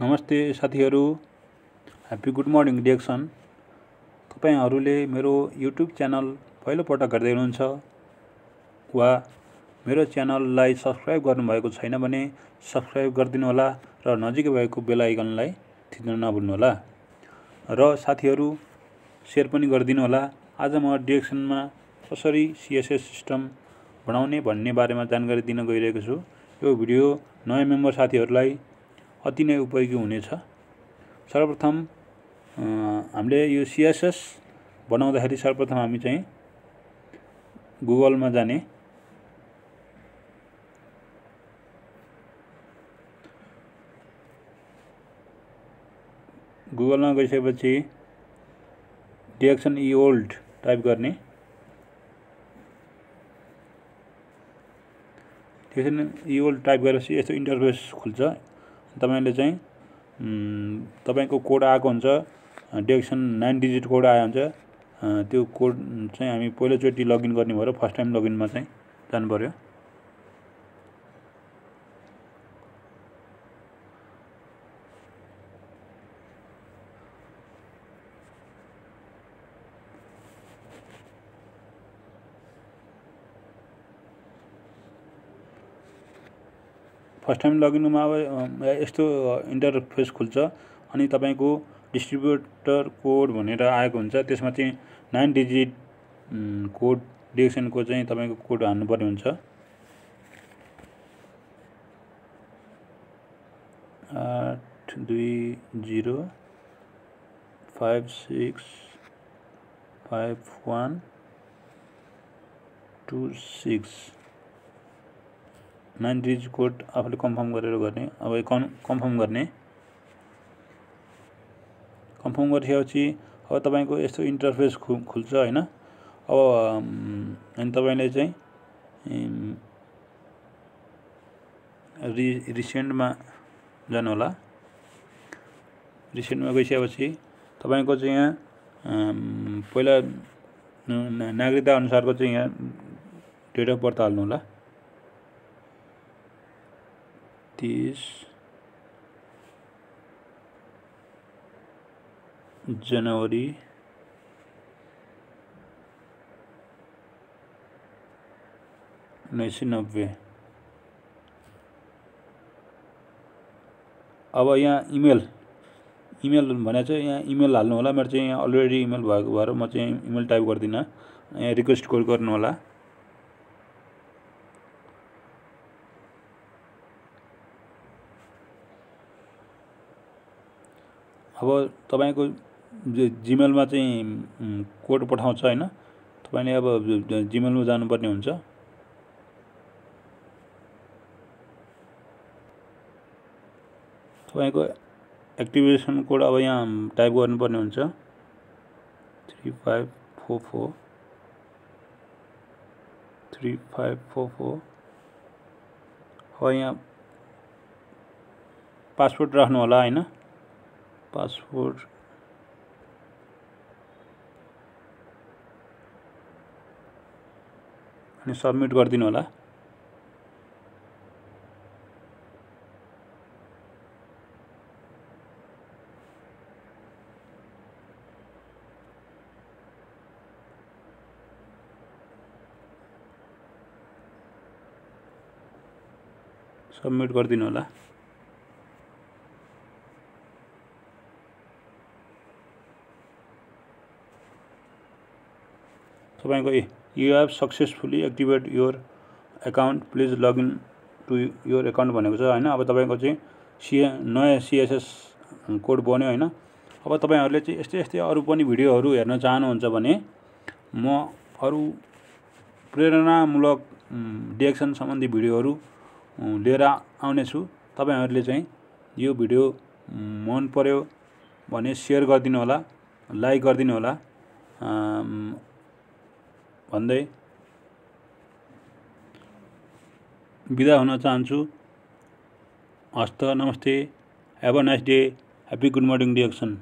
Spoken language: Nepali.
नमस्ते साथीहरू। ह्याप्पी गुड मर्निङ डिएक्सन तपाईँहरूले मेरो युट्युब च्यानल पहिलोपटक हेर्दै हुनुहुन्छ वा मेरो च्यानललाई सब्सक्राइब गर्नुभएको छैन भने सब्सक्राइब गरिदिनु होला र नजिकै भएको बेल आइकनलाई थिच्न नभुल्नुहोला। र साथीहरू सेयर पनि गरिदिनु होला आज म डिएक्सनमा कसरी सिएसएस सिस्टम बनाउने भन्ने बारेमा जानकारी दिन गइरहेको छु। यो भिडियो नयाँ मेम्बर साथीहरूलाई अति नै उपयोगी हुनेछ। सर्वप्रथम हामीले यो सिएसएस बनाउँदाखेरि सर्वप्रथम हामी चाहिँ गुगलमा जाने। गुगलमा गइसकेपछि डिएक्सन ओल्ड टाइप गर्ने। डिएक्सन ओल्ड टाइप गरेपछि यस्तो इन्टरफेस खुल्छ। तपाईँले चाहिँ तपाईँको कोड आएको हुन्छ डिएक्सन नाइन डिजिट कोड आयो हुन्छ त्यो कोड चाहिँ हामी पहिलोचोटि लगइन गर्ने भएर फर्स्ट टाइम लगइनमा चाहिँ जानु पऱ्यो फर्स्ट टाइम लगइनमा अब यस्तो इन्टरफेस खुल्छ अनि तपाईँको डिस्ट्रिब्युटर कोड भनेर आएको हुन्छ त्यसमा चाहिँ नाइन डिजिट कोड डिएक्सनको चाहिँ तपाईँको कोड हाल्नुपर्ने हुन्छ। आठ दुई zero five six five one two six. Nine digit code आफूले कन्फर्म गरेर गर्ने। अब कन् कन्फर्म गर्ने। कन्फर्म गरिसकेपछि अब तपाईँको यस्तो इन्टरफेस खु खुल्छ होइन। अब अनि तपाईँले चाहिँ रि रिसेन्टमा जानु होला रिसेन्टमा गइसकेपछि तपाईँको चाहिँ यहाँ पहिला नागरिकता अनुसारको चाहिँ यहाँ डेट अफ बर्थ हाल्नु होला तिस जनवरी, उन्नीस सय नब्बे। अब यहाँ इमेल भने चाहिँ यहाँ इमेल हाल्नु होला। मेरो यहाँ अलरेडी इमेल भएको भएर टाइप गर्दिनँ। यहाँ रिक्वेस्ट होला। अब तपाईँको जिमेलमा चाहिँ कोड पठाउँछ होइन? तपाईँले अब जिमेलमा जानुपर्ने हुन्छ। तपाईँको एक्टिभेसन कोड अब यहाँ टाइप गर्नुपर्ने हुन्छ। Three five four four. Three five four four. अब यहाँ पासपोर्ट राख्नु होला होइन? पासपोर्ट अनि सबमिट गरिदिनु होला। सबमिट गरिदिनु होला। तपाईँको you have successfully activate your account please login to your account भनेको छ होइन? अब तपाईँको चाहिँ सिए नयाँ सिएसएस कोड बन्यो होइन? अब तपाईँहरूले चाहिँ यस्तै यस्तै अरू पनि भिडियोहरू हेर्न चाहनुहुन्छ भने म अरू प्रेरणामूलक डिएक्सन सम्बन्धी भिडियोहरू लिएर आउनेछु। तपाईँहरूले चाहिँ यो भिडियो मन पर्यो भने सेयर गरिदिनु होला लाइक गरिदिनु होला भन्दै बिदा हुन चाहन्छु। हस्त नमस्ते। Have a nice day happy good morning DXN